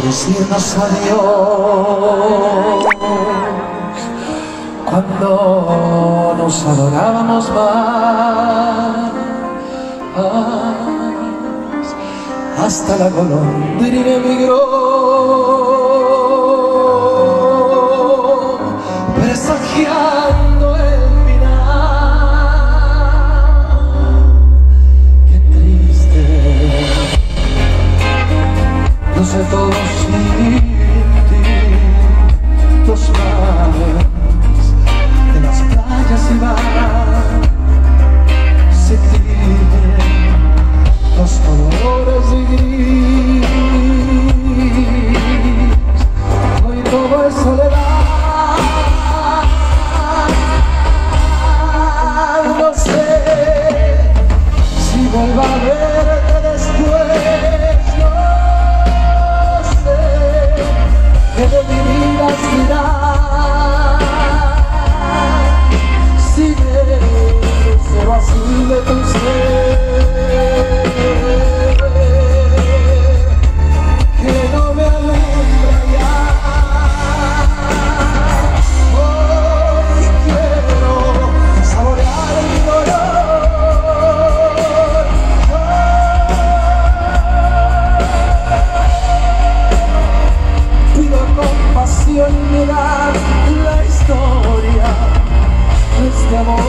decirnos adiós. Cuando nos adorábamos más hasta la golondrina emigró. amor.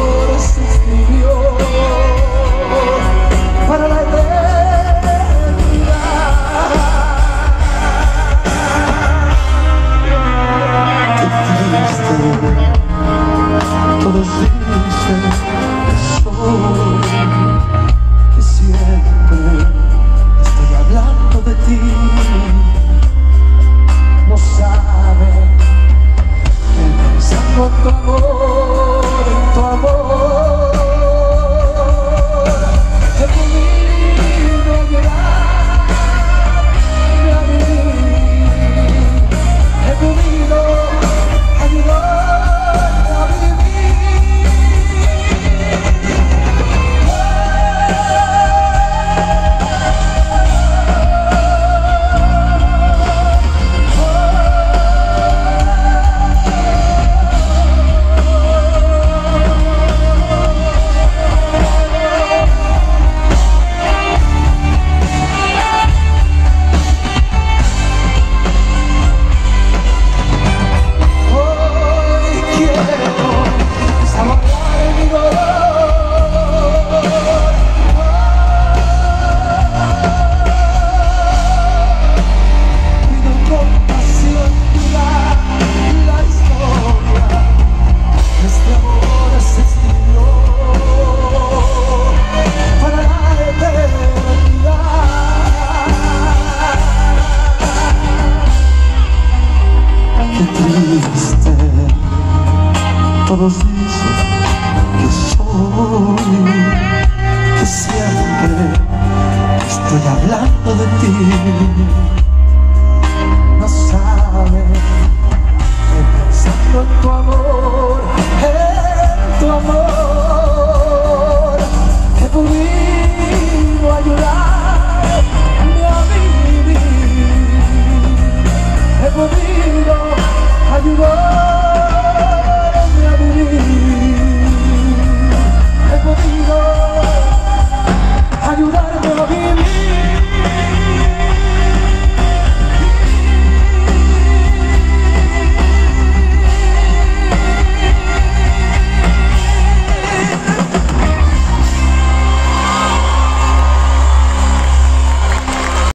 triste. Todos dicen que soy Que siempre estoy hablando de ti. No sabes que pensando en tu amor En tu amor.